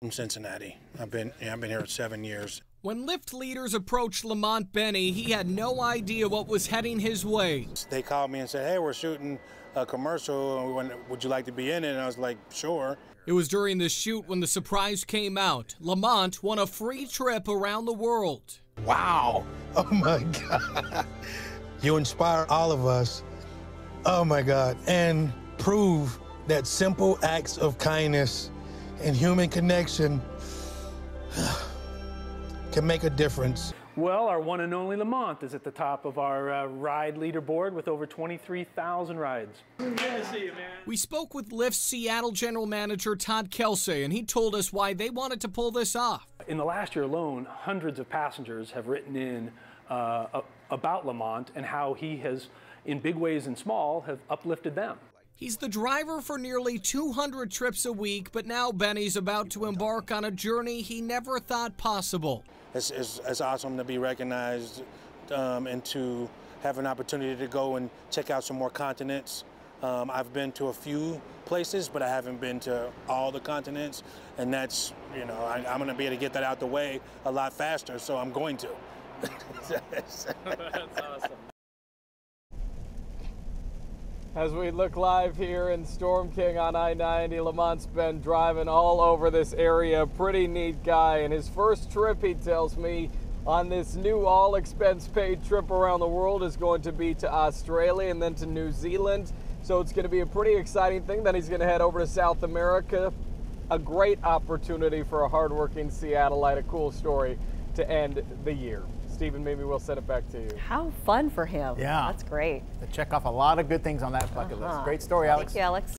From Cincinnati. I've been yeah, I've been here seven years. When Lyft leaders approached Lamont Benny, he had no idea what was heading his way. They called me and said, "Hey, we're shooting a commercial. Would you like to be in it?" And I was like, "Sure." It was during the shoot when the surprise came out. Lamont won a free trip around the world. Wow! Oh my God! You inspire all of us. Oh my God! And prove that simple acts of kindness and human connection can make a difference. Well, our one and only Lamont is at the top of our uh, ride leaderboard with over 23,000 rides. Good to see you, man. We spoke with Lyft's Seattle general manager Todd Kelsey, and he told us why they wanted to pull this off. In the last year alone, hundreds of passengers have written in uh, about Lamont and how he has, in big ways and small, have uplifted them. He's the driver for nearly 200 trips a week, but now Benny's about to embark on a journey he never thought possible. It's, it's, it's awesome to be recognized um, and to have an opportunity to go and check out some more continents. Um, I've been to a few places, but I haven't been to all the continents, and that's, you know, I, am going to be able to get that out the way a lot faster, so I'm going to. that's awesome. As we look live here in Storm King on I-90, Lamont's been driving all over this area. Pretty neat guy. And his first trip, he tells me, on this new all expense paid trip around the world is going to be to Australia and then to New Zealand. So it's going to be a pretty exciting thing. Then he's going to head over to South America. A great opportunity for a hardworking Seattleite. A cool story to end the year. Stephen, maybe we'll send it back to you. How fun for him. Yeah. That's great. To check off a lot of good things on that bucket uh -huh. list. Great story, Alex. Thank you, Alex.